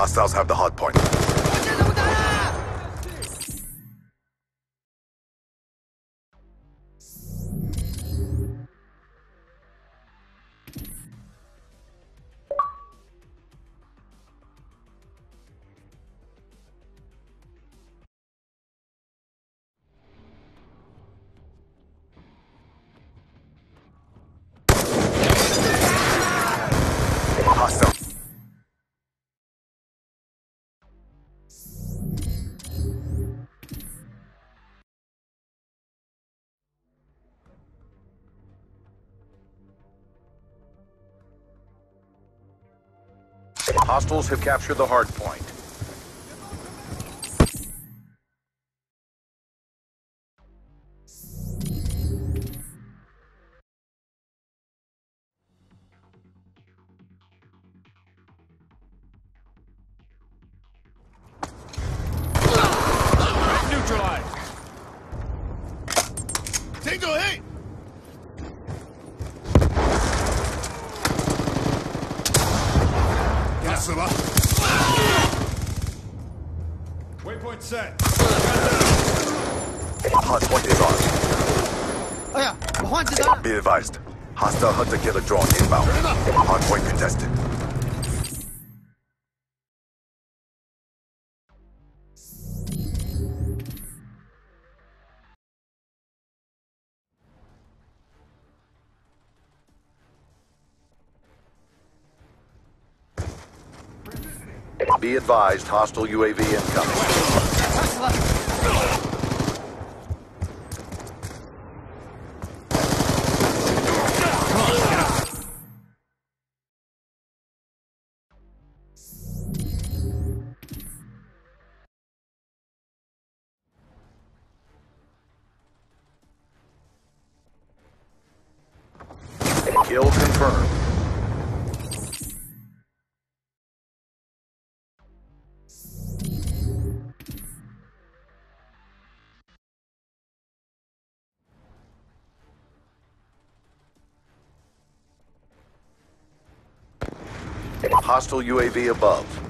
Hostiles have the hard point. Hostiles have captured the hard point. Ursula. Waypoint set. Hardpoint is on. Oh Be advised. Hostile hunter killer drone inbound. Hardpoint contested. Be advised, hostile UAV incoming. Kill confirmed. Hostile UAV above.